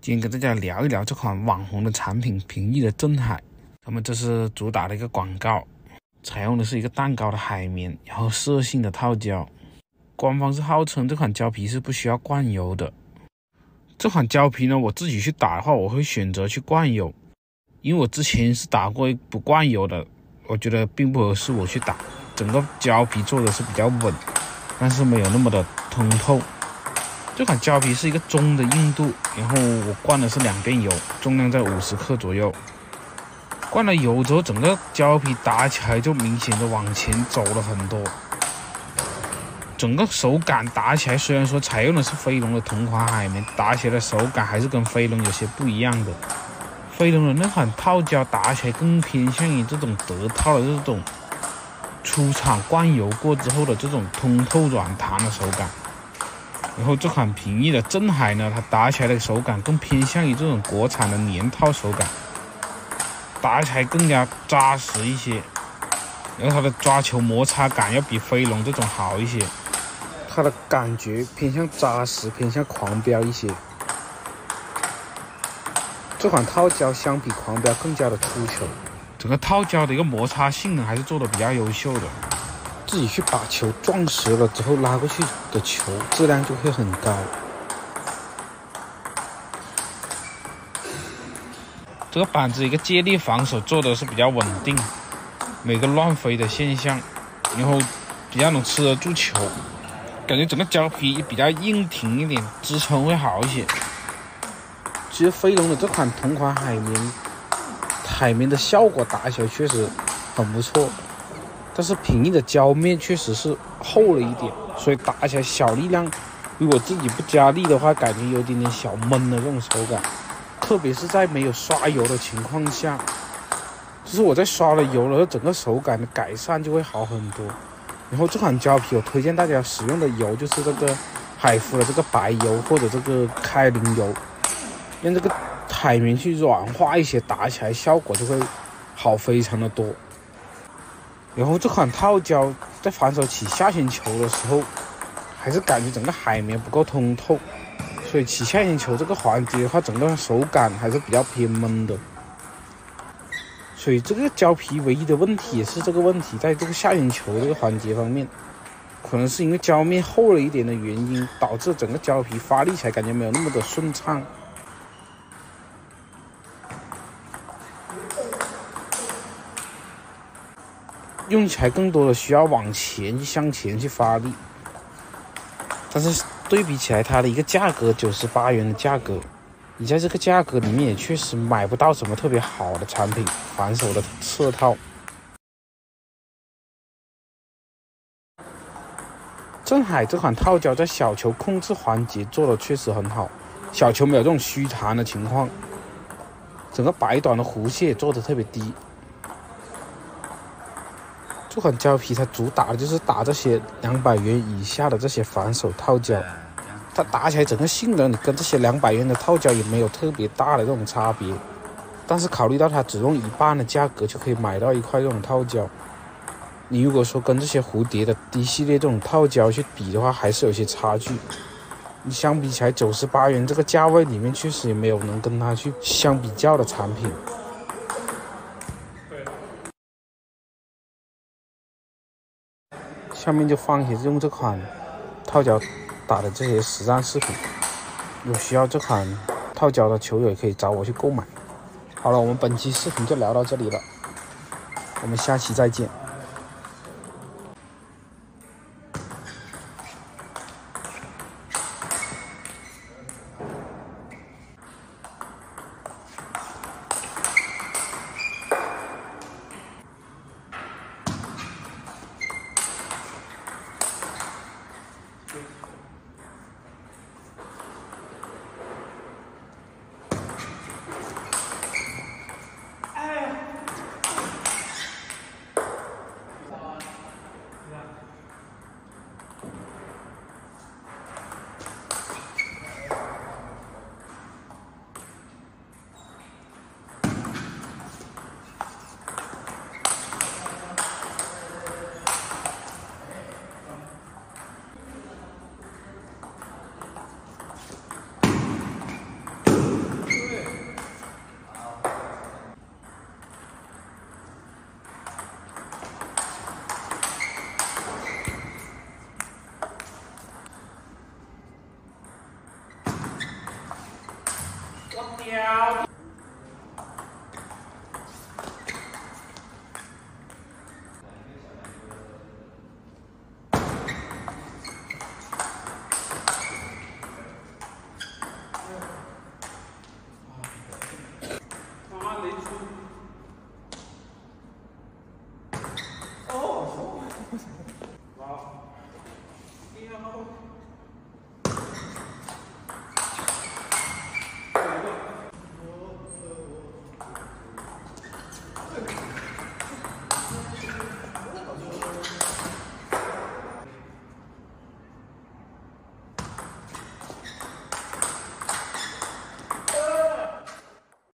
今天跟大家聊一聊这款网红的产品——平易的镇海。他们这是主打的一个广告，采用的是一个蛋糕的海绵，然后色性的套胶。官方是号称这款胶皮是不需要灌油的。这款胶皮呢，我自己去打的话，我会选择去灌油，因为我之前是打过不灌油的，我觉得并不合适我去打。整个胶皮做的是比较稳，但是没有那么的通透。这款胶皮是一个中的硬度，然后我灌的是两遍油，重量在五十克左右。灌了油之后，整个胶皮打起来就明显的往前走了很多。整个手感打起来，虽然说采用的是飞龙的同款海绵，打起来的手感还是跟飞龙有些不一样的。飞龙的那款套胶打起来更偏向于这种得套的这种出厂灌油过之后的这种通透软弹的手感。然后这款平易的镇海呢，它打起来的手感更偏向于这种国产的粘套手感，打起来更加扎实一些。然后它的抓球摩擦感要比飞龙这种好一些，它的感觉偏向扎实，偏向狂飙一些。这款套胶相比狂飙更加的出球，整个套胶的一个摩擦性能还是做的比较优秀的。自己去把球撞实了之后拉过去的球质量就会很高。这个板子一个接力防守做的是比较稳定，没个乱飞的现象，然后比较能吃得住球，感觉整个胶皮也比较硬挺一点，支撑会好一些。其实飞龙的这款同款海绵，海绵的效果打起来确实很不错。但是平易的胶面确实是厚了一点，所以打起来小力量，如果自己不加力的话，感觉有点点小闷的这种手感。特别是在没有刷油的情况下，就是我在刷了油了，整个手感的改善就会好很多。然后这款胶皮我推荐大家使用的油就是这个海夫的这个白油或者这个开林油，让这个海绵去软化一些，打起来效果就会好非常的多。然后这款套胶在反手起下旋球的时候，还是感觉整个海绵不够通透，所以起下旋球这个环节的话，整个手感还是比较偏闷的。所以这个胶皮唯一的问题也是这个问题，在这个下旋球这个环节方面，可能是因为胶面厚了一点的原因，导致整个胶皮发力起来感觉没有那么的顺畅。用起来更多的需要往前向前去发力，但是对比起来，它的一个价格九十八元的价格，你在这个价格里面也确实买不到什么特别好的产品，反手的侧套。镇海这款套胶在小球控制环节做的确实很好，小球没有这种虚弹的情况，整个摆短的弧线也做的特别低。这款胶皮它主打的就是打这些两百元以下的这些反手套胶，它打起来整个性能你跟这些两百元的套胶也没有特别大的这种差别，但是考虑到它只用一半的价格就可以买到一块这种套胶，你如果说跟这些蝴蝶的低系列这种套胶去比的话，还是有些差距。你相比起来，九十八元这个价位里面确实也没有能跟它去相比较的产品。下面就放一些用这款套胶打的这些实战视频，有需要这款套胶的球友也可以找我去购买。好了，我们本期视频就聊到这里了，我们下期再见。掉。哦，哇，你好。